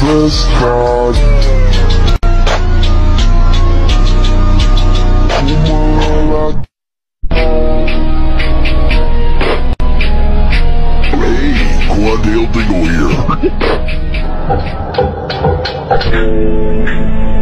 the code. Hey, Dingle here.